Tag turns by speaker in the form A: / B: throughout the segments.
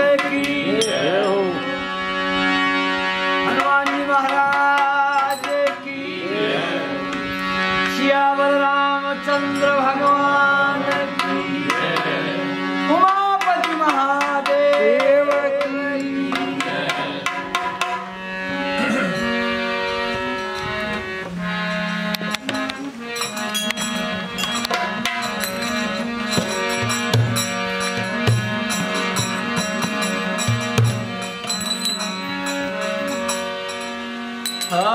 A: की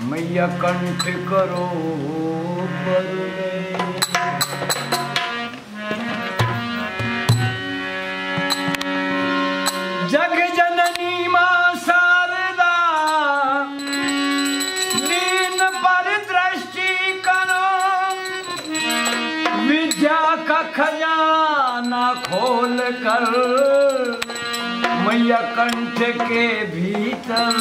A: मैया कंठ करो जग जननी माँ शारदा दीन पर दृष्टि करो। विद्या का खजाना खोल कर मैया कंठ के भीतर।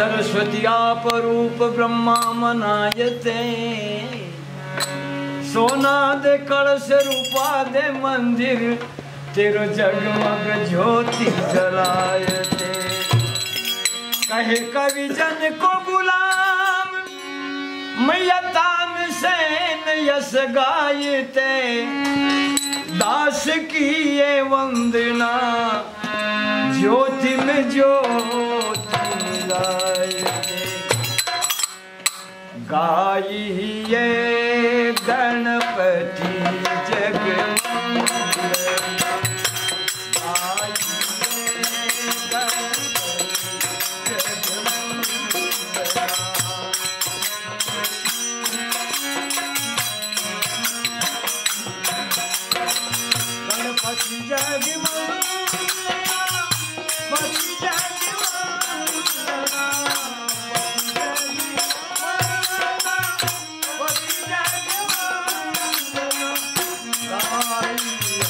A: सरस्वती आप रूप ब्रह्मा मनायते सोना दे कलश रूपा दे मंदिर, तेरो जगमग ज्योति जलायते कहे कवि जन को गुलाम, मैया तान सेन यस गायते दास की ये वंदना, ज्योति में ज्योति गाइए गणपति। Hallelujah.